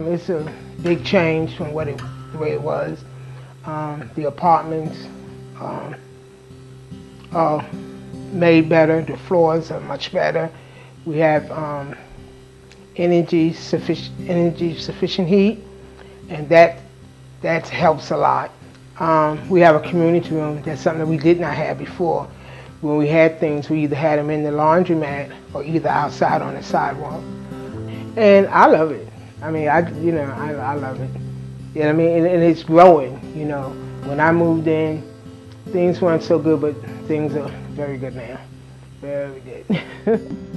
It's a big change from what it, the way it was. Um, the apartments um, are made better. The floors are much better. We have um, energy sufficient energy sufficient heat, and that that helps a lot. Um, we have a community room. That's something that we did not have before. When we had things, we either had them in the laundromat or either outside on the sidewalk. And I love it. I mean, I you know I, I love it. You know what I mean? And, and it's growing. You know, when I moved in, things weren't so good, but things are very good now. Very good.